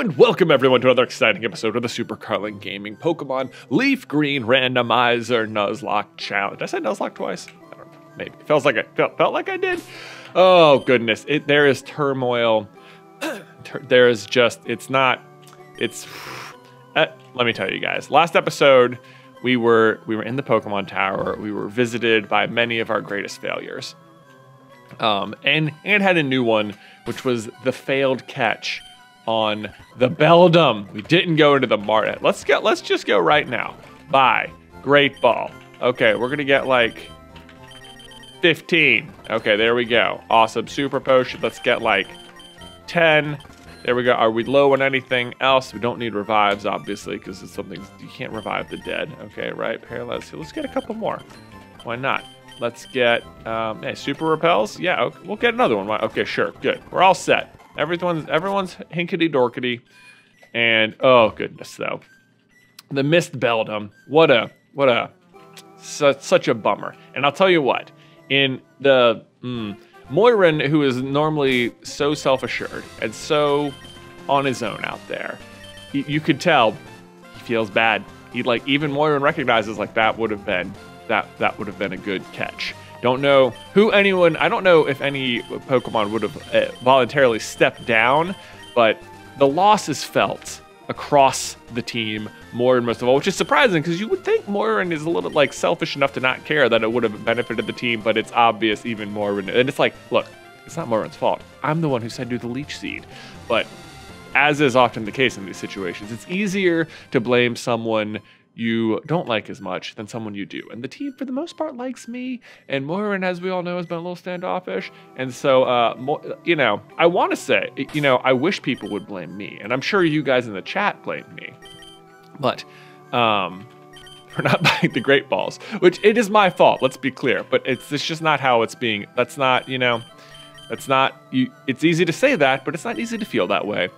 and welcome everyone to another exciting episode of the Super Carlin Gaming Pokemon Leaf Green Randomizer Nuzlocke Challenge. Did I say Nuzlocke twice? I don't know. Maybe. Feels like I felt, felt like I did. Oh goodness. It there is turmoil. there is just it's not it's uh, let me tell you guys. Last episode we were we were in the Pokemon Tower. We were visited by many of our greatest failures. Um, and and had a new one, which was the failed catch on the Beldum. We didn't go into the Martet. Let's get let's just go right now. Bye. Great ball. Okay, we're gonna get like 15. Okay, there we go. Awesome. Super potion. Let's get like 10. There we go. Are we low on anything else? We don't need revives, obviously, because it's something you can't revive the dead. Okay, right? Paralyzed. Let's get a couple more. Why not? Let's get um, hey, super repels. Yeah, okay, we'll get another one. Okay, sure, good. We're all set. Everyone's everyone's hinkety dorkety, and oh goodness though, the missed Beldum. What a what a such, such a bummer. And I'll tell you what, in the mm, Moiran, who is normally so self-assured and so on his own out there, he, you could tell he feels bad. He like even Moiran recognizes like that would have been that that would have been a good catch. Don't know who anyone. I don't know if any Pokemon would have uh, voluntarily stepped down, but the loss is felt across the team more most of all, which is surprising because you would think Moiran is a little like selfish enough to not care that it would have benefited the team, but it's obvious even more. And it's like, look, it's not Moiran's fault. I'm the one who said do the leech seed, but as is often the case in these situations, it's easier to blame someone you don't like as much than someone you do. And the team, for the most part, likes me. And Moiran, as we all know, has been a little standoffish. And so, uh, you know, I want to say, you know, I wish people would blame me. And I'm sure you guys in the chat blame me. But, um, for not buying the great balls, which it is my fault. Let's be clear, but it's, it's just not how it's being. That's not, you know, that's not. You. It's easy to say that, but it's not easy to feel that way.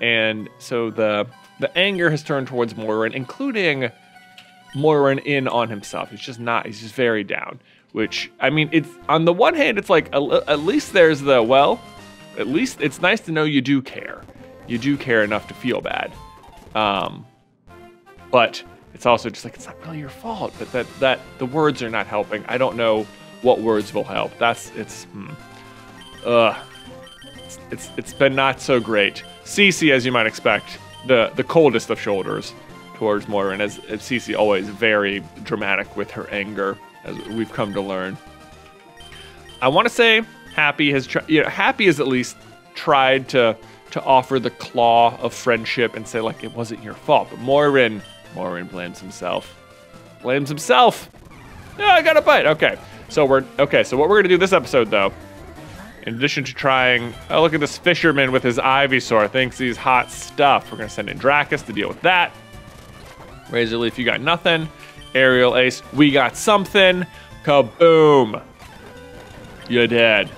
And so the the anger has turned towards Moiran, including Moiran in on himself. He's just not. He's just very down. Which I mean, it's on the one hand, it's like at least there's the well. At least it's nice to know you do care. You do care enough to feel bad. Um, but it's also just like it's not really your fault. But that that the words are not helping. I don't know what words will help. That's it's. Hmm. Ugh. It's, it's it's been not so great. Cece, as you might expect, the the coldest of shoulders towards Moiran, as, as Cece always very dramatic with her anger, as we've come to learn. I want to say Happy has tried, you know, Happy has at least tried to to offer the claw of friendship and say like it wasn't your fault. But Moiran, Moiran blames himself. Blames himself. Yeah, I got a bite. Okay, so we're okay. So what we're gonna do this episode though, in addition to trying, oh look at this fisherman with his Ivysaur thinks he's hot stuff. We're gonna send in Dracus to deal with that. Razor Leaf, you got nothing. Aerial Ace, we got something. Kaboom. You're dead.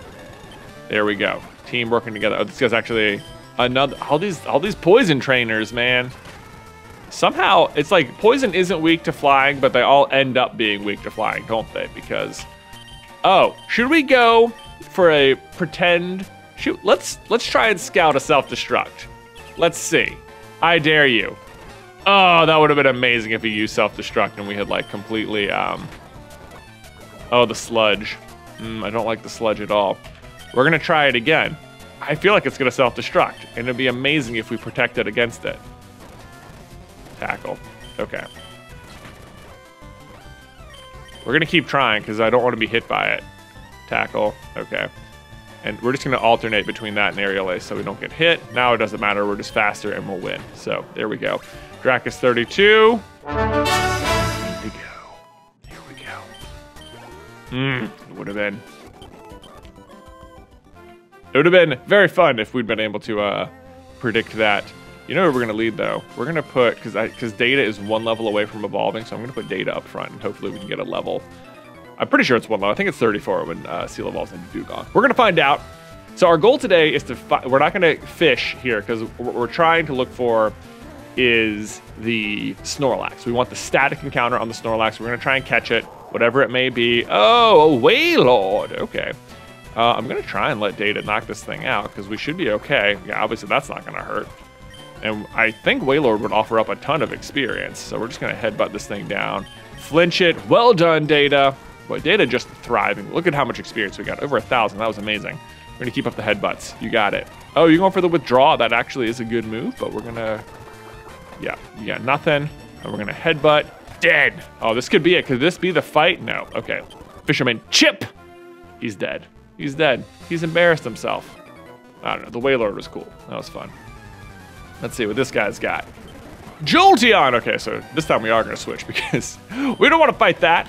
There we go. Team working together. Oh, this guy's actually another. All these, all these poison trainers, man. Somehow, it's like poison isn't weak to flying, but they all end up being weak to flying, don't they? Because, oh, should we go for a pretend? Shoot, let's let's try and scout a self-destruct. Let's see. I dare you. Oh, that would have been amazing if he used self-destruct and we had like completely, um... Oh, the sludge. Mm, I don't like the sludge at all. We're gonna try it again. I feel like it's gonna self-destruct, and it'd be amazing if we protected against it. Tackle. Okay. We're gonna keep trying because I don't want to be hit by it. Tackle. Okay. And we're just gonna alternate between that and aerial ace so we don't get hit. Now it doesn't matter, we're just faster and we'll win. So there we go. Dracus 32. Here we go. Here we go. Mmm, it would have been. It would have been very fun if we'd been able to uh, predict that. You know where we're going to lead, though? We're going to put, because because Data is one level away from evolving, so I'm going to put Data up front, and hopefully we can get a level. I'm pretty sure it's one level. I think it's 34 when uh, Seel evolves into Dewgong. We're going to find out. So our goal today is to, we're not going to fish here, because we're trying to look for is the Snorlax. We want the static encounter on the Snorlax. We're going to try and catch it, whatever it may be. Oh, a Wailord. Okay. Uh, I'm going to try and let Data knock this thing out because we should be okay. Yeah, obviously that's not going to hurt. And I think Wailord would offer up a ton of experience. So we're just going to headbutt this thing down. Flinch it. Well done, Data. Boy, Data just thriving. Look at how much experience we got. Over a thousand. That was amazing. We're going to keep up the headbutts. You got it. Oh, you're going for the withdraw. That actually is a good move, but we're going to... Yeah, you got nothing. And we're to headbutt. Dead. Oh, this could be it. Could this be the fight? No. Okay. Fisherman Chip. He's dead. He's dead. He's embarrassed himself. I don't know. The Wailord was cool. That was fun. Let's see what this guy's got. Jolteon! Okay, so this time we are to switch because we don't want to fight that.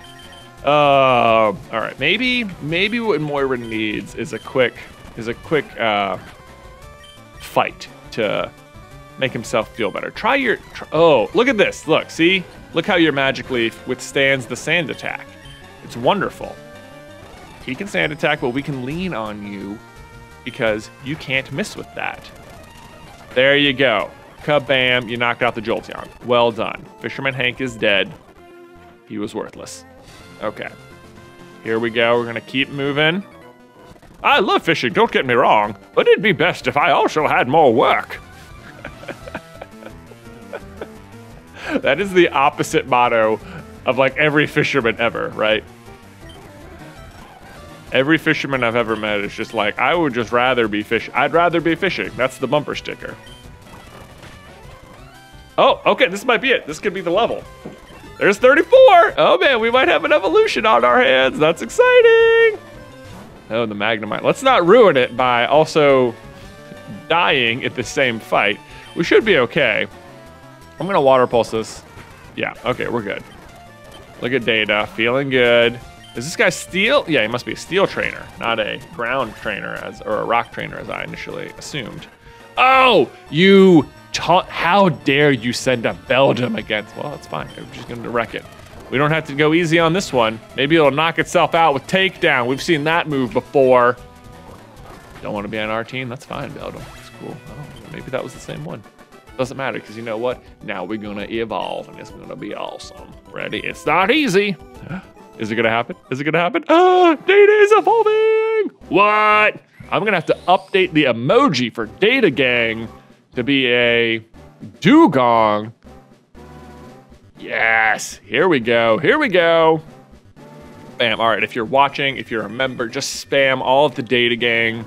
Uh, all right, maybe maybe what Moira needs is a quick is a quick uh, fight to make himself feel better. Try your oh look at this look see look how your Magic Leaf withstands the Sand attack. It's wonderful. He can Sand attack, but we can lean on you because you can't miss with that. There you go. Kabam, you knocked out the Jolteon. Well done. Fisherman Hank is dead. He was worthless. Okay. Here we go. We're going to keep moving. I love fishing, don't get me wrong, but it'd be best if I also had more work. that is the opposite motto of like every fisherman ever, right? Every fisherman I've ever met is just like, I would just rather be fish. I'd rather be fishing. That's the bumper sticker. Oh, okay, this might be it. This could be the level. There's 34. Oh man, we might have an evolution on our hands. That's exciting. Oh, the Magnemite. Let's not ruin it by also dying at the same fight. We should be okay. I'm gonna water pulse this. Yeah, okay, we're good. Look at Data, feeling good. Is this guy steel? Yeah, he must be a steel trainer, not a ground trainer as or a rock trainer as I initially assumed. Oh, you taunt how dare you send a Beldum against well, that's fine. I'm just gonna wreck it. We don't have to go easy on this one. Maybe it'll knock itself out with takedown. We've seen that move before. Don't want to be on our team? That's fine, Beldum. It's cool. Oh, maybe that was the same one. Doesn't matter, because you know what? Now we're gonna evolve and it's gonna be awesome. Ready? It's not easy. Is it gonna happen? Is it gonna happen? Ah, data is evolving! What? I'm gonna have to update the emoji for Data Gang to be a Dewgong. Yes, here we go, here we go. Bam, all right, if you're watching, if you're a member, just spam all of the Data Gang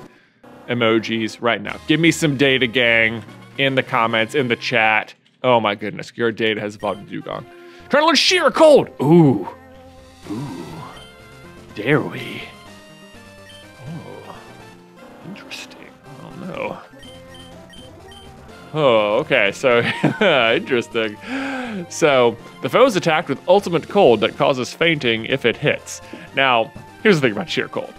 emojis right now. Give me some Data Gang in the comments, in the chat. Oh my goodness, your data has evolved to Dewgong. Trying to learn Sheer Cold! Ooh. Ooh. Dare we? Oh. Interesting. Oh no. Oh, okay, so interesting. So, the foe is attacked with ultimate cold that causes fainting if it hits. Now, here's the thing about sheer cold.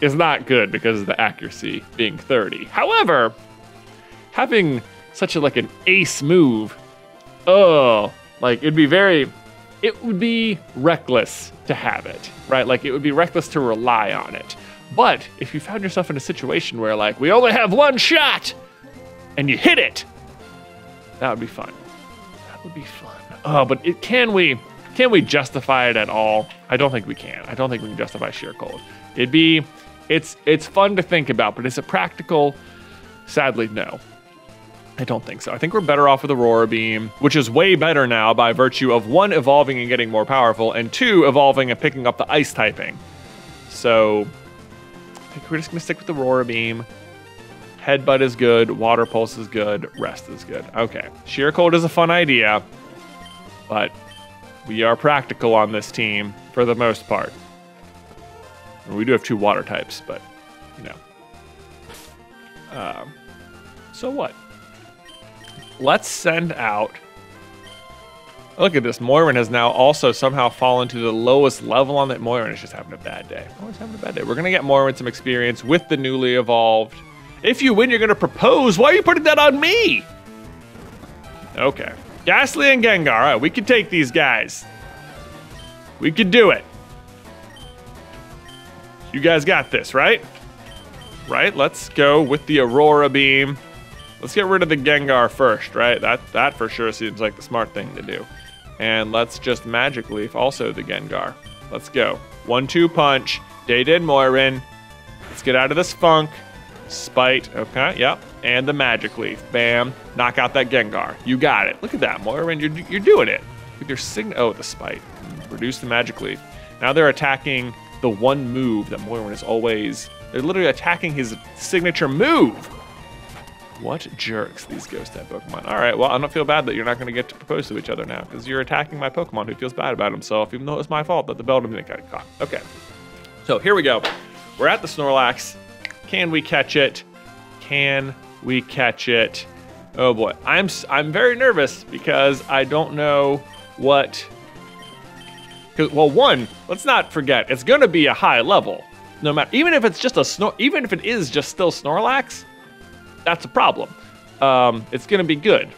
It's not good because of the accuracy being 30. However, having such a like an ace move, oh, like it'd be very it would be reckless to have it, right? Like it would be reckless to rely on it. But if you found yourself in a situation where like we only have one shot and you hit it, that would be fun. That would be fun. Oh, but it, can we can we justify it at all? I don't think we can. I don't think we can justify sheer cold. It'd be it's it's fun to think about, but is it practical? Sadly, no. I don't think so. I think we're better off with the Aurora Beam, which is way better now by virtue of one, evolving and getting more powerful, and two, evolving and picking up the ice typing. So I think we're just gonna stick with the Aurora Beam. Headbutt is good, Water Pulse is good, Rest is good. Okay, Sheer Cold is a fun idea, but we are practical on this team for the most part. We do have two water types, but you know. Um, so what? Let's send out. Look at this. Moiran has now also somehow fallen to the lowest level on that. Moiran is just having a bad day. Oh, Always having a bad day. We're going to get Moiran some experience with the newly evolved. If you win, you're going to propose. Why are you putting that on me? Okay. Gastly and Gengar. All right, we can take these guys. We can do it. You guys got this, right? Right? Let's go with the Aurora Beam. Let's get rid of the Gengar first, right? That that for sure seems like the smart thing to do. And let's just Magic Leaf also the Gengar. Let's go. One, two punch. Day did Moiran. Let's get out of this funk. Spite, okay, yep. And the Magic Leaf. Bam. Knock out that Gengar. You got it. Look at that, Moira, you're, you're doing it. With your sign, oh, the Spite. Reduce the Magic Leaf. Now they're attacking the one move that Moiran is always. They're literally attacking his signature move. What jerks, these ghost type Pokemon. All right, well, I don't feel bad that you're not going to get to propose to each other now because you're attacking my Pokemon who feels bad about himself, even though it's my fault that the Beldum didn't get caught. Okay, so here we go. We're at the Snorlax. Can we catch it? Can we catch it? Oh boy, I'm I'm very nervous because I don't know what well, one, let's not forget, it's going to be a high level. No matter, even if it's just a snor, even if it is just still Snorlax, that's a problem. Um, it's going to be good.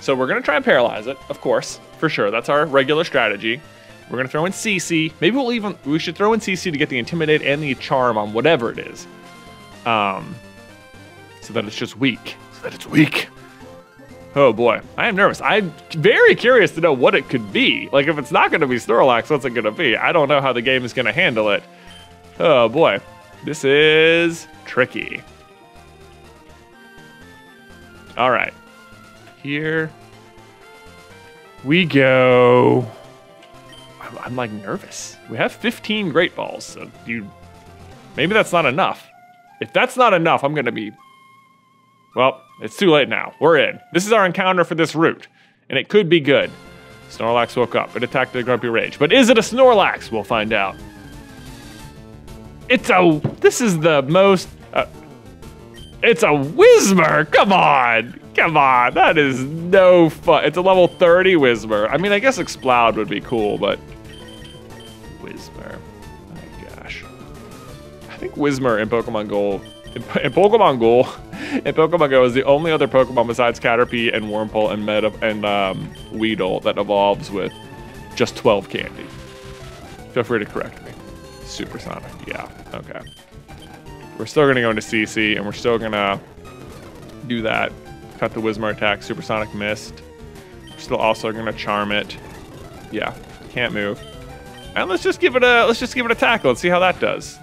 So we're going to try and paralyze it, of course, for sure. That's our regular strategy. We're going to throw in CC. Maybe we'll even, we should throw in CC to get the Intimidate and the Charm on whatever it is. Um, so that it's just weak. So that it's weak. Oh boy, I am nervous. I'm very curious to know what it could be. Like, if it's not going to be Snorlax, what's it going to be? I don't know how the game is going to handle it. Oh boy, this is tricky. All right, here we go. I'm, I'm like nervous. We have 15 Great Balls, so maybe that's not enough. If that's not enough, I'm to be well, it's too late now. We're in. This is our encounter for this route, and it could be good. Snorlax woke up. It attacked the Grumpy Rage. But is it a Snorlax? We'll find out. It's a... This is the most... Uh, it's a Whismur! Come on! Come on! That is no fun. It's a level 30 Whismur. I mean, I guess Exploud would be cool, but... Whismur. My gosh. I think Whismur in Pokemon Gold in, in Pokemon Go, in Pokemon Go is the only other Pokemon besides Caterpie and Wurmple and Meta and um, Weedle that evolves with just 12 candy. Feel free to correct me. Supersonic, yeah, okay. We're still gonna go into CC and we're still gonna do that. Cut the Whismur attack, Supersonic Mist. We're still also gonna charm it. Yeah, can't move. And let's just give it a let's just give it a tackle and see how that does.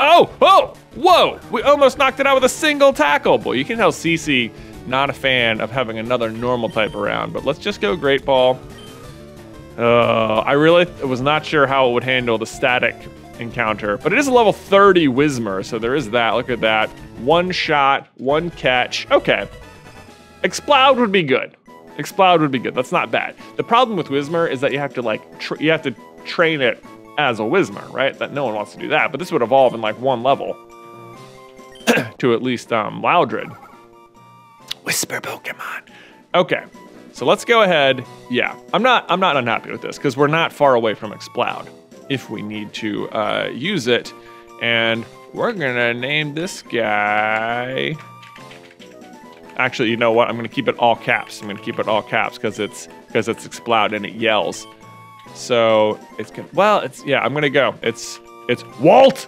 Oh, oh, whoa! We almost knocked it out with a single tackle. Boy, you can tell CC not a fan of having another normal type around, but let's just go Great Ball. Uh, I really was not sure how it would handle the static encounter, but it is a level 30 Whismur, so there is that. Look at that. One shot, one catch. Okay. Exploud would be good. Exploud would be good. That's not bad. The problem with Whismur is that you have to like you have to train it as a Whismur, right? That no one wants to do that, but this would evolve in like one level to at least um, Loudred. Whisper Pokemon. Okay, so let's go ahead. Yeah, I'm not I'm not unhappy with this because we're not far away from Exploud if we need to uh, use it, and we're gonna name this guy. Actually, you know what? I'm gonna keep it all caps. I'm gonna keep it all caps because it's because it's Exploud and it yells. So it's good. Well, it's yeah. I'm gonna go. It's it's Walt.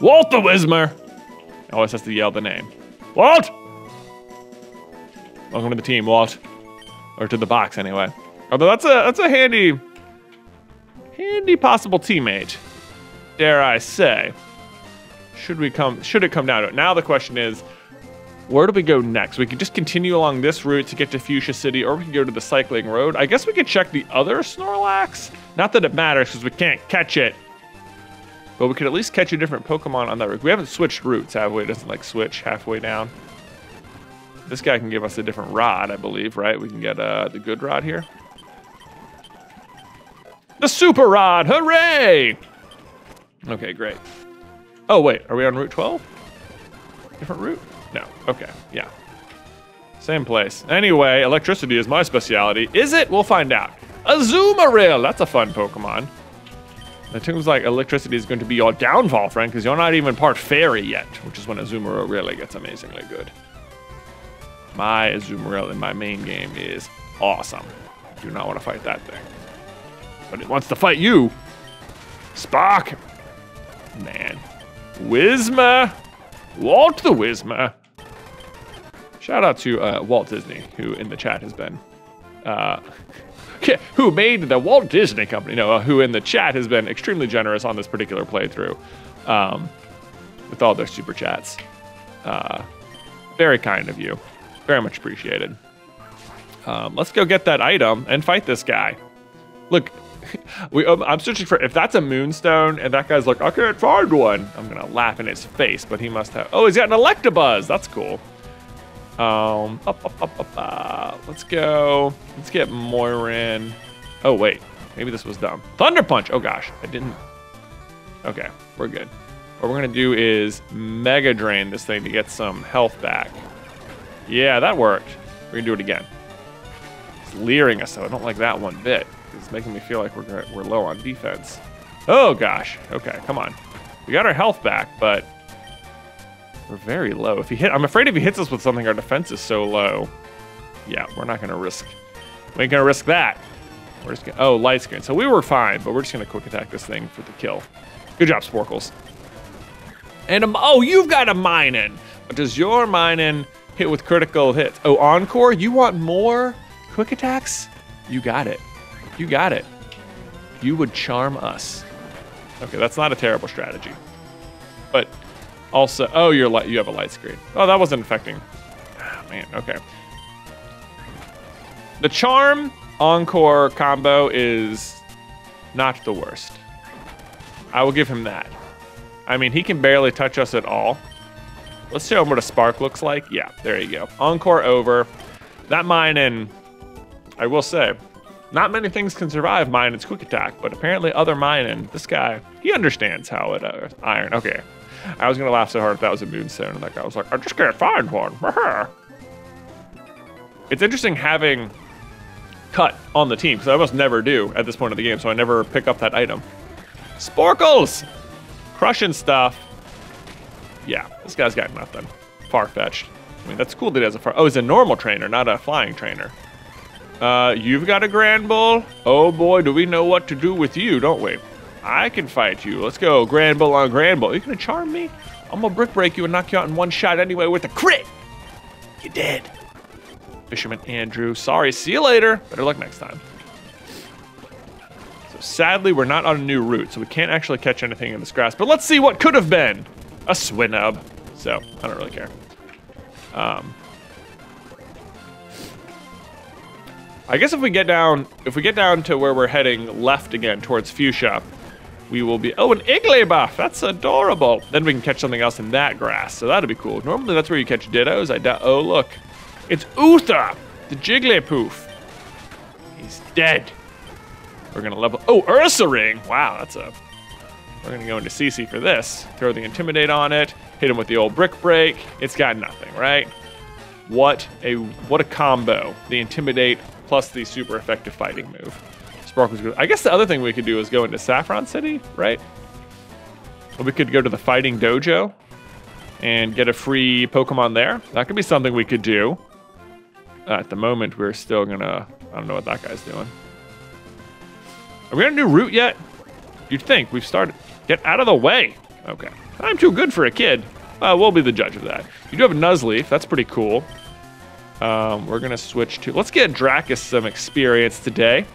Walt the Whismur. Always has to yell the name. Walt. Welcome to the team, Walt. Or to the box, anyway. Although that's a that's a handy, handy possible teammate. Dare I say? Should we come? Should it come down to it? Now the question is, where do we go next? We could just continue along this route to get to Fuchsia City, or we could go to the cycling road. I guess we could check the other Snorlax. Not that it matters, because we can't catch it. But we could at least catch a different Pokemon on that route. We haven't switched routes, have we? It doesn't like switch halfway down. This guy can give us a different rod, I believe, right? We can get uh, the good rod here. The super rod, hooray! Okay, great. Oh, wait, are we on Route 12? Different route? No. Okay. Yeah. Same place. Anyway, electricity is my specialty. Is it? We'll find out. Azumarill! That's a fun Pokemon. It seems like electricity is going to be your downfall, friend, because you're not even part fairy yet, which is when Azumarill really gets amazingly good. My Azumarill in my main game is awesome. Do not want to fight that thing. But it wants to fight you. Spark! Man. Whismur! Walt the Whismur! Shout out to uh, Walt Disney, who in the chat has been, uh, who made the Walt Disney Company, no, uh, who in the chat has been extremely generous on this particular playthrough. Um, with all their super chats. Uh, very kind of you. Very much appreciated. Um, let's go get that item and fight this guy. Look, we, um, I'm searching for, if that's a moonstone and that guy's like, I can't find one, I'm gonna laugh in his face, but he must have, oh, he's got an Electabuzz, that's cool. Um, up, up, up, up, uh, let's go, let's get Moiran. Oh, wait, maybe this was dumb. Thunder Punch, oh gosh, I didn't, okay, we're good. What we're gonna do is Mega Drain this thing to get some health back. Yeah, that worked. We're gonna do it again. It's leering us, so I don't like that one bit. It's making me feel like we're, we're low on defense. Oh gosh, okay, come on. We got our health back, but we're very low. If he hit, I'm afraid if he hits us with something, our defense is so low. Yeah, we're not gonna risk, we ain't gonna risk that. We're just gonna, oh, light screen. So we were fine, but we're just gonna quick attack this thing for the kill. Good job, Sporkles. And, a, oh, you've got a Minun. But does your Minun hit with critical hits? Oh, Encore, you want more quick attacks? You got it. You got it. You would charm us. Okay, that's not a terrible strategy. But also, oh, you're light. You have a light screen. Oh, that wasn't affecting. Oh, man, okay. The charm encore combo is not the worst. I will give him that. I mean, he can barely touch us at all. Let's show him what a spark looks like. Yeah, there you go. Encore over. That Minun, I will say, not many things can survive Minun's quick attack, but apparently other Minun, this guy, he understands how it, uh, iron. Okay. I was gonna laugh so hard if that was a moonstone, and that guy was like, I just can't find one. it's interesting having cut on the team, because I almost never do at this point of the game, so I never pick up that item. Sporkles! Crushing stuff. Yeah, this guy's got nothing. Far-fetched. I mean, that's cool that he has a far- Oh, he's a normal trainer, not a flying trainer. Uh, you've got a Granbull? Oh boy, do we know what to do with you, don't we? I can fight you. Let's go, Granbull on Granbull. You gonna charm me? I'm gonna brick break you and knock you out in one shot anyway with a crit. You dead. Fisherman Andrew, sorry, see you later. Better luck next time. So sadly, we're not on a new route, so we can't actually catch anything in this grass. But let's see what could have been. A Swinub. So, I don't really care. Um, I guess if we get down, if we get down to where we're heading left again towards Fuchsia, we will be, oh, an Igglybuff, that's adorable. Then we can catch something else in that grass, so that'd be cool. Normally that's where you catch Dittos. I doubt, oh, look. It's Uther, the Jigglypuff. He's dead. We're gonna level, oh, Ursaring. Wow, that's a, we're gonna go into CC for this. Throw the Intimidate on it, hit him with the old Brick Break. It's got nothing, right? What a, what a combo. The Intimidate plus the super effective fighting move. Sparkle's good. I guess the other thing we could do is go into Saffron City, right? Or we could go to the Fighting Dojo and get a free Pokemon there. That could be something we could do. Uh, at the moment, we're still gonna... I don't know what that guy's doing. Are we on a new route yet? You'd think. We've started... Get out of the way! Okay. I'm too good for a kid. Uh, we'll be the judge of that. You do have a Nuzleaf. That's pretty cool. Um, we're going to switch to... Let's get Dracus some experience today.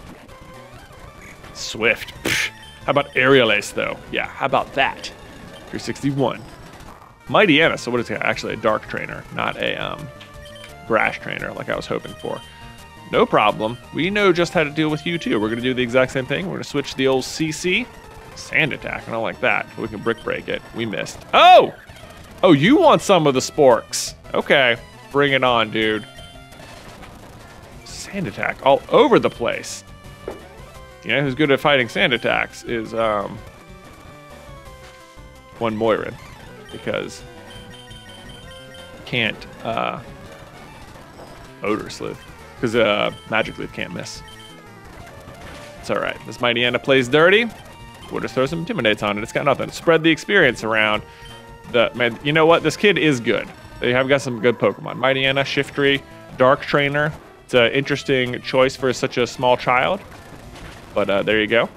Swift. Psh. How about Aerial Ace, though? Yeah, how about that? 361. Mighty Mightyena, so what is it? Actually a Dark Trainer, not a um, Grass Trainer like I was hoping for. No problem. We know just how to deal with you, too. We're going to do the exact same thing. We're going to switch the old CC. Sand Attack. I don't like that. We can Brick Break it. We missed. Oh! Oh, you want some of the Sporks. Okay. Bring it on, dude. Sand Attack all over the place. You know who's good at fighting sand attacks is um, one Moiran, because can't uh, Odor Sleuth, because uh, Magic Leaf can't miss. It's all right. This Mighty Mightyena plays dirty. We'll just throw some Intimidates on it. It's got nothing. Spread the experience around. The man, you know what? This kid is good. They have got some good Pokemon. Mighty Mightyena, Shiftry, Dark Trainer. An interesting choice for such a small child. But uh, there you go.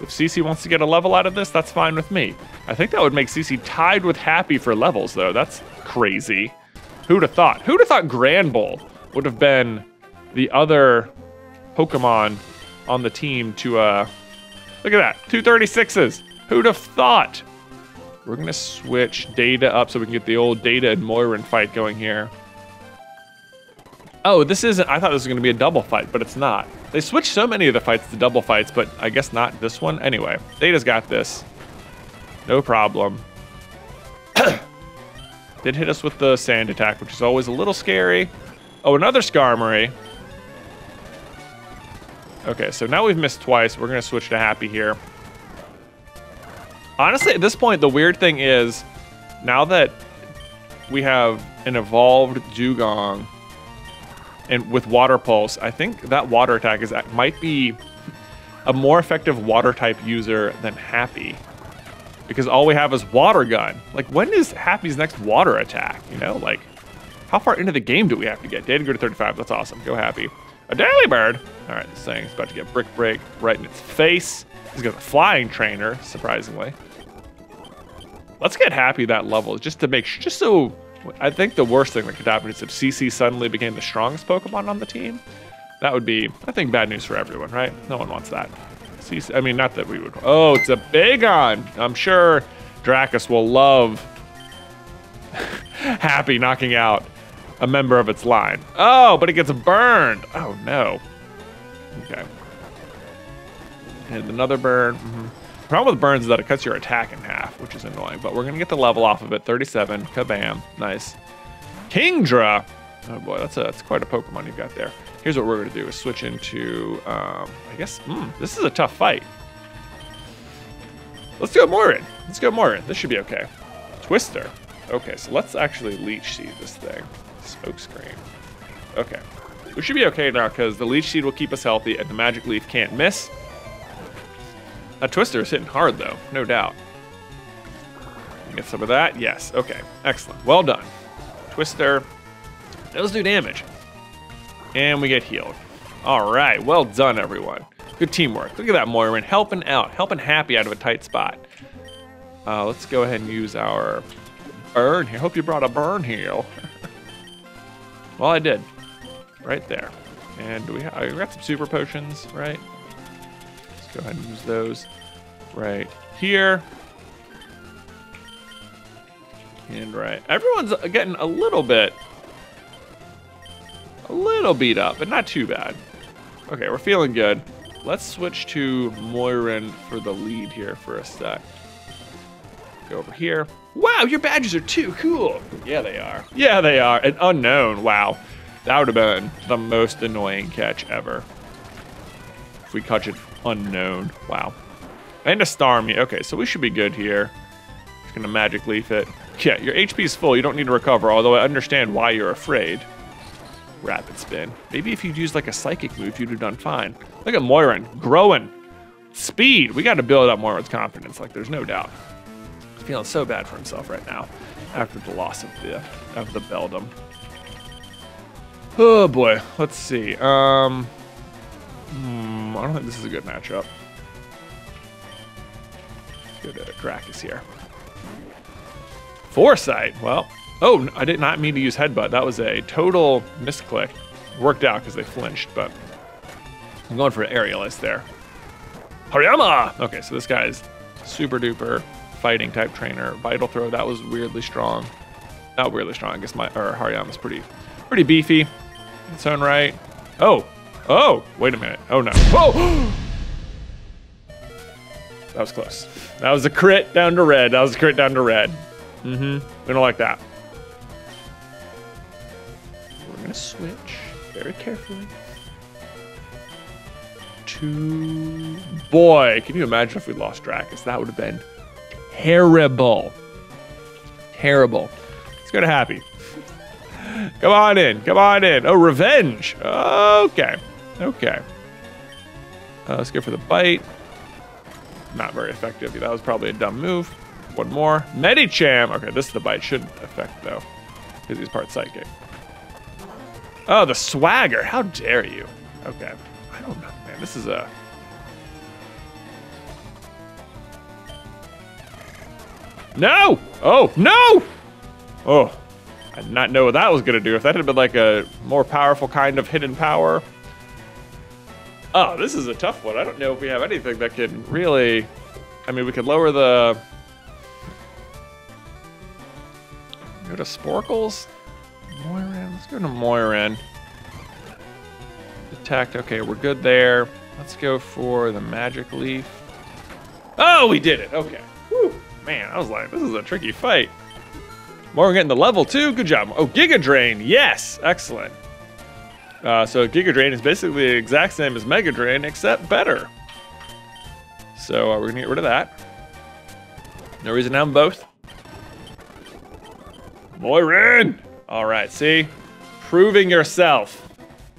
If CC wants to get a level out of this, that's fine with me. I think that would make CC tied with Happy for levels, though. That's crazy. Who'd have thought? Who'd have thought Granbull would have been the other Pokemon on the team to, uh... Look at that. 236s. Who'd have thought? We're gonna switch Data up so we can get the old Data and Moiran fight going here. Oh, this isn't, I thought this was gonna be a double fight, but it's not. They switched so many of the fights to double fights, but I guess not this one. Anyway, Data's got this. No problem. Did hit us with the sand attack, which is always a little scary. Oh, another Skarmory. Okay, so now we've missed twice. We're gonna switch to Happy here. Honestly, at this point, the weird thing is, now that we have an evolved Dewgong, and with Water Pulse, I think that Water attack is might be a more effective Water type user than Happy, because all we have is Water Gun. Like, when is Happy's next Water attack? You know, like, how far into the game do we have to get? Data go to 35. That's awesome. Go Happy. A Delibird. All right, this thing's about to get Brick Break right in its face. He's got a Flying Trainer, surprisingly. Let's get Happy that level just to make just so I think the worst thing that could happen is if CC suddenly became the strongest Pokemon on the team. That would be, I think, bad news for everyone, right? No one wants that. CC, I mean, not that we would. Oh, it's a Bagon. I'm sure Dracus will love Happy knocking out a member of its line. Oh, but it gets burned. Oh, no. Okay. And another burn. Mm -hmm. Problem with burns is that it cuts your attack in half, which is annoying. But we're going to get the level off of it. 37. Kabam. Nice. Kingdra. Oh boy, that's, a, that's quite a Pokemon you've got there. Here's what we're going to do is switch into, um, I guess, hmm, this is a tough fight. Let's go Morin. Let's go Morin. This should be okay. Twister. Okay, so let's actually Leech Seed this thing. Smokescreen. Okay. We should be okay now because the Leech Seed will keep us healthy and the Magic Leaf can't miss. That Twister is hitting hard, though, no doubt. Get some of that? Yes. Okay. Excellent. Well done. Twister does do damage. And we get healed. All right. Well done, everyone. Good teamwork. Look at that, Moiran. Helping out. Helping Happy out of a tight spot. Uh, let's go ahead and use our burn here. Hope you brought a burn heal. well, I did. Right there. And we, have, we got some super potions, right? Go ahead and use those right here. And right. Everyone's getting a little bit, a little beat up, but not too bad. Okay, we're feeling good. Let's switch to Moiran for the lead here for a sec. Go over here. Wow, your badges are too cool. Yeah, they are. Yeah, they are. An Unown. Wow. That would have been the most annoying catch ever. If we catch it Unown. Wow. And a Starmie. Okay, so we should be good here. Just gonna Magic Leaf it. Yeah, your HP is full. You don't need to recover, although I understand why you're afraid. Rapid Spin. Maybe if you'd used like a Psychic move, you'd have done fine. Look at Moiran. Growing. Speed. We got to build up Moiran's confidence. Like, there's no doubt. He's feeling so bad for himself right now after the loss of the, of the Beldum. Oh, boy. Let's see. Um... Hmm, Um, I don't think this is a good matchup. Let's go to here. Foresight. Well, oh, I did not mean to use Headbutt. That was a total misclick. Worked out because they flinched, but I'm going for Aerial Ace there. Hariyama! Okay, so this guy's super duper fighting type trainer. Vital Throw, that was weirdly strong. Not weirdly strong, I guess my, or Hariyama's pretty, pretty beefy in its own right. Oh, Oh, wait a minute. Oh no. Whoa! that was close. That was a crit down to red. That was a crit down to red. Mm-hmm. We don't like that. We're gonna switch very carefully to boy. Can you imagine if we lost Dracus? That would have been terrible. Terrible. Let's go to Happy. Come on in. Come on in. Oh, revenge. Okay. Okay. Uh, let's go for the bite. Not very effective. That was probably a dumb move. One more. Medicham. Okay, this is the bite. Shouldn't affect, though, because he's part psychic. Oh, the swagger. How dare you? Okay. I don't know, man. This is a... No! Oh, no! Oh, I did not know what that was going to do. If that had been like a more powerful kind of hidden power, Oh, this is a tough one. I don't know if we have anything that can really... I mean, we could lower the... Go to Sporkles. Moiran. Let's go to Moiran. Detect. Okay, we're good there. Let's go for the Magic Leaf. Oh, we did it. Okay. Whew. Man, I was like, this is a tricky fight. More getting the level two. Good job. Oh, Giga Drain. Yes. Excellent. Uh, so Giga Drain is basically the exact same as Mega Drain, except better. So uh, we're to get rid of that. No reason to have them both. Moiran! All right, see? Proving yourself.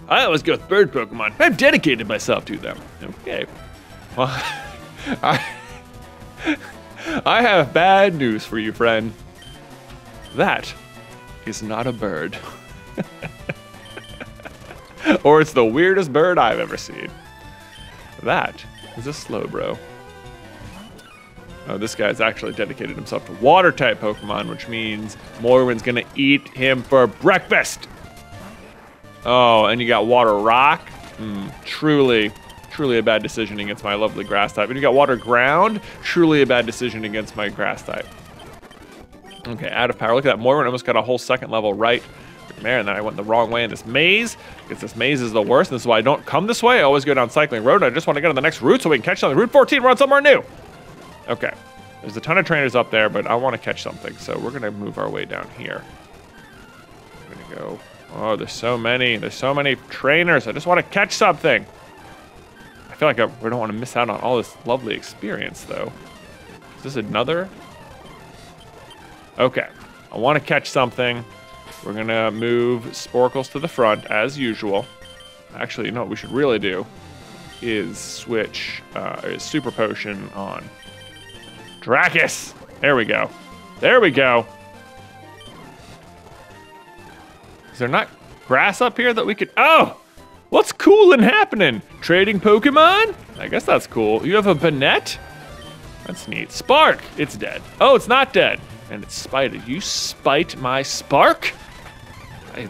I always go with bird Pokemon. I've dedicated myself to them. Okay. Well, I, I have bad news for you, friend. That is not a bird. or it's the weirdest bird I've ever seen. That is a Slowbro. Oh, this guy's actually dedicated himself to water type Pokemon, which means Morwen's gonna eat him for breakfast. Oh, and you got Water Rock. Mm, truly, truly a bad decision against my lovely grass type. And you got Water Ground. Truly a bad decision against my grass type. Okay, out of power. Look at that. Morwen almost got a whole second level right then I went the wrong way in this maze, because this maze is the worst, and this is why I don't come this way. I always go down Cycling Road, and I just want to get on the next route so we can catch something. Route 14, we're on somewhere new. Okay. There's a ton of trainers up there, but I want to catch something, so we're going to move our way down here. I'm going to go... Oh, there's so many. There's so many trainers. I just want to catch something. I feel like I, we don't want to miss out on all this lovely experience, though. Is this another Okay, I want to catch something. We're gonna move Sporkles to the front as usual. Actually, you know what we should really do is switch uh, is Super Potion on Dracus. There we go. There we go. Is there not grass up here that we could? Oh, what's cool and happening? Trading Pokemon? I guess that's cool. You have a Banette? That's neat. Spark. It's dead. Oh, it's not dead and it's spited. You spite my spark? I,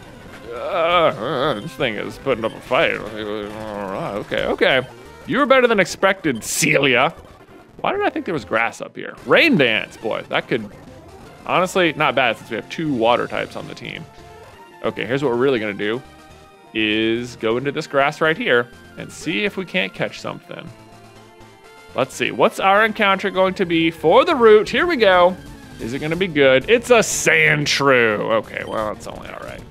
uh, this thing is putting up a fight. Okay, okay. You were better than expected, Celia. Why did I think there was grass up here? Rain dance, boy. That could, honestly, not bad since we have two water types on the team. Okay, here's what we're really gonna do is go into this grass right here and see if we can't catch something. Let's see, what's our encounter going to be for the route? Here we go. Is it gonna be good? It's a Sandshrew. Okay, well, it's only all right.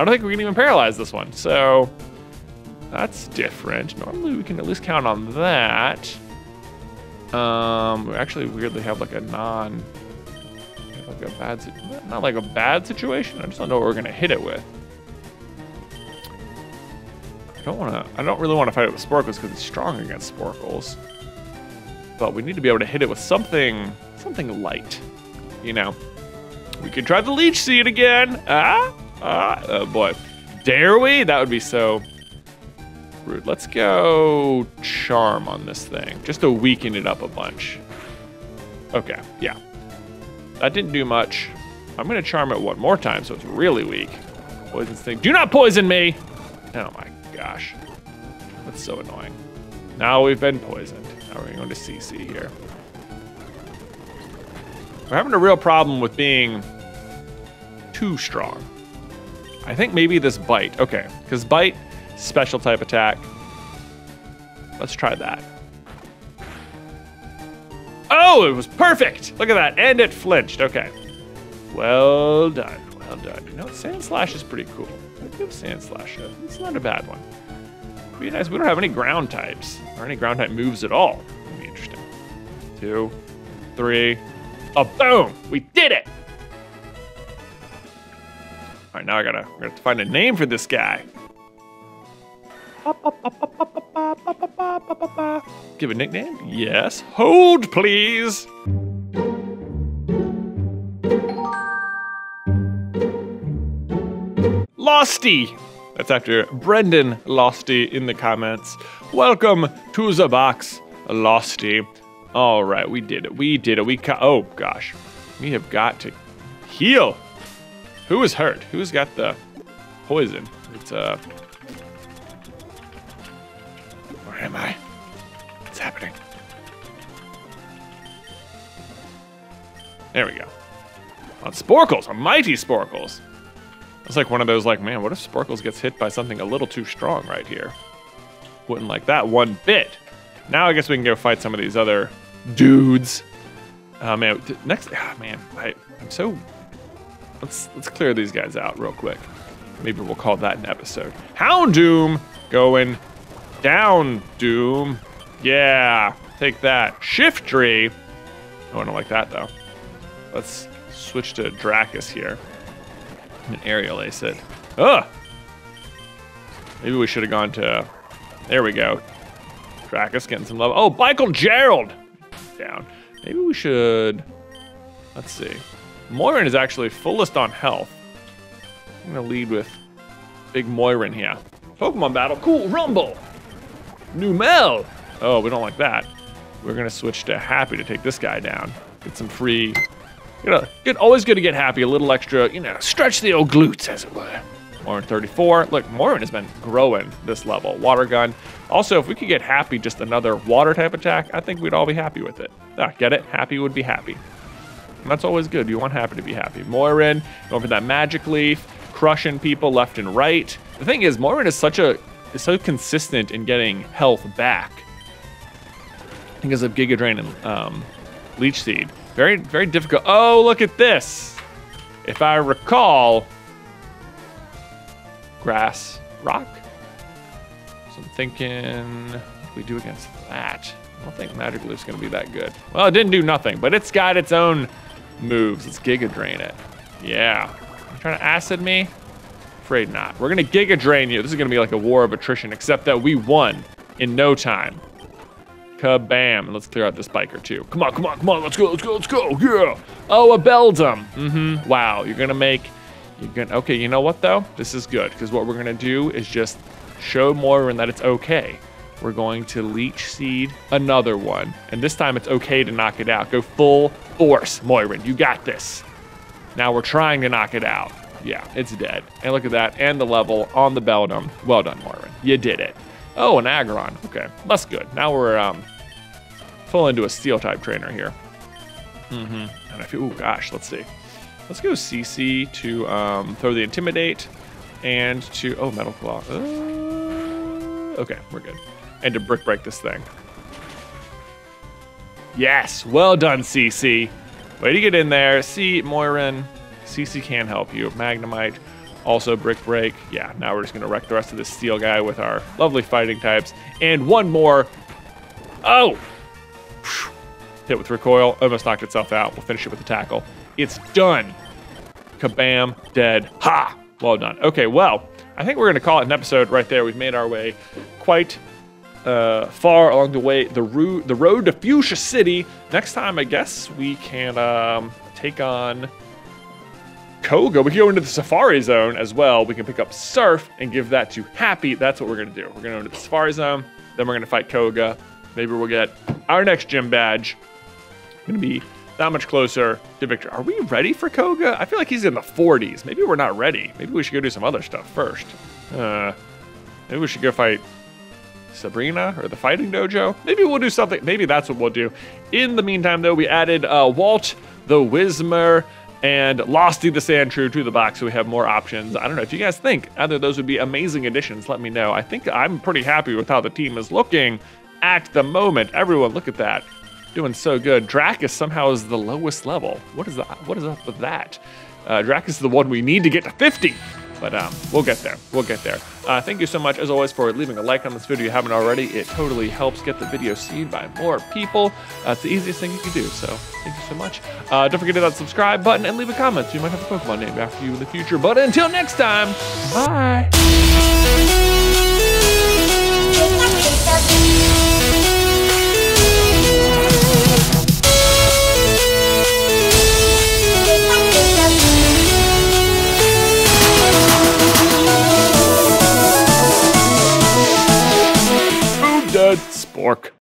I don't think we can even paralyze this one, so that's different. Normally we can at least count on that. Um, we actually weirdly have like a non, like a bad, not like a bad situation. I just don't know what we're gonna hit it with. I don't wanna, I don't really wanna fight it with Sporkles because it's strong against Sporkles. But we need to be able to hit it with something, something light you know. We could try the leech seed again. Ah, ah, oh boy. Dare we? That would be so rude. Let's go charm on this thing, just to weaken it up a bunch. Okay, yeah. That didn't do much. I'm gonna charm it one more time so it's really weak. Poison thing. Do not poison me! Oh my gosh. That's so annoying. Now we've been poisoned. Now we're going to CC here. We're having a real problem with being too strong. I think maybe this bite. Okay, because bite, special type attack. Let's try that. Oh, it was perfect. Look at that. And it flinched. Okay. Well done. Well done. You know, Sandslash is pretty cool. I give Sandslash a, it's not a bad one. Be nice. We don't have any ground types or any ground type moves at all. That'd be interesting. Two, three, a boom! We did it! All right, now I gotta, I gotta find a name for this guy. Give a nickname? Yes. Hold, please. Losty. That's after Brendan Losty in the comments. Welcome to the box, Losty. All right, we did it. We did it. We ca- oh gosh, we have got to heal. Who is hurt? Who's got the poison? It's uh. Where am I? What's happening? There we go. on Sporkles, on Mighty Sporkles. It's like one of those like, man, what if Sporkles gets hit by something a little too strong right here? Wouldn't like that one bit. Now I guess we can go fight some of these other dudes. Oh man, next, ah, man, I, I'm so. Let's let's clear these guys out real quick. Maybe we'll call that an episode. Houndoom going down, Doom. Yeah, take that. Shiftry. Oh, I don't like that though. Let's switch to Dracus here. And aerial ace it. Ugh! Maybe we should have gone to. There we go. Dracus getting some love. Oh, Michael Gerald! Down. Maybe we should. Let's see. Moiran is actually fullest on health. I'm gonna lead with Big Moiran here. Pokemon battle. Cool. Rumble. Numel. Oh, we don't like that. We're gonna switch to Happy to take this guy down. Get some free. You know, good. Always good to get Happy. A little extra. You know, stretch the old glutes, as it were. Moiran 34. Look, Moiran has been growing this level. Water gun. Also, if we could get Happy just another water type attack, I think we'd all be happy with it. Ah, get it? Happy would be happy. And that's always good. You want Happy to be happy. Moiran, going for that Magic Leaf, crushing people left and right. The thing is, Moiran is such a is so consistent in getting health back because of Giga Drain and um, Leech Seed. Very, very difficult. Oh, look at this. If I recall, grass rock. So I'm thinking we do against that. I don't think Magic Leaf's gonna be that good. Well, it didn't do nothing, but it's got its own moves. Let's Giga Drain it. Yeah. You trying to acid me? Afraid not. We're gonna Giga Drain you. This is gonna be like a war of attrition, except that we won in no time. Kabam. Let's clear out this biker too. Come on, come on, come on. Let's go, let's go, let's go. Yeah. Oh, a Beldum. Mm-hmm. Wow. You're gonna make you're gonna okay, you know what though? This is good, because what we're gonna do is just show Moiran that it's okay. We're going to leech seed another one. And this time it's okay to knock it out. Go full force, Moiran. You got this. Now we're trying to knock it out. Yeah, it's dead. And look at that. And the level on the Beldum. Well done, Moiran. You did it. Oh, an Aggron. Okay, that's good. Now we're um, full into a Steel type trainer here. Mm-hmm. And I feel, oh gosh, let's see. Let's go CC to um, throw the Intimidate and to, oh, Metal Claw. Uh, okay, we're good. And to Brick Break this thing. Yes, well done, CC. Way to get in there. See, Moiran, CC can help you. Magnemite, also Brick Break. Yeah, now we're just going to wreck the rest of this Steel guy with our lovely fighting types. And one more. Oh! Hit with Recoil, almost knocked itself out. We'll finish it with a tackle. It's done. Kabam, dead. Ha! Well done. Okay, well, I think we're going to call it an episode right there. We've made our way quite uh, far along the way, the, ro- the road to Fuchsia City. Next time, I guess we can um, take on Koga. We can go into the Safari Zone as well. We can pick up Surf and give that to Happy. That's what we're going to do. We're going to go into the Safari Zone. Then we're going to fight Koga. Maybe we'll get our next gym badge. Going to be that much closer to victory. Are we ready for Koga? I feel like he's in the 40s. Maybe we're not ready. Maybe we should go do some other stuff first. Uh, maybe we should go fight Sabrina or the Fighting Dojo. Maybe we'll do something. Maybe that's what we'll do. In the meantime, though, we added uh, Walt the Whismur and Losty the Sandshrew to the box so we have more options. I don't know if you guys think either of those would be amazing additions. Let me know. I think I'm pretty happy with how the team is looking at the moment. Everyone, look at that. Doing so good. Dracus somehow is the lowest level. What is that? What is up with that? Uh, is the one we need to get to 50. But um, we'll get there. We'll get there. Uh, thank you so much, as always, for leaving a like on this video if you haven't already. It totally helps get the video seen by more people. Uh, it's the easiest thing you can do, so thank you so much. Uh, don't forget to hit that subscribe button and leave a comment. You might have a Pokemon named after you in the future. But until next time, bye. Spork.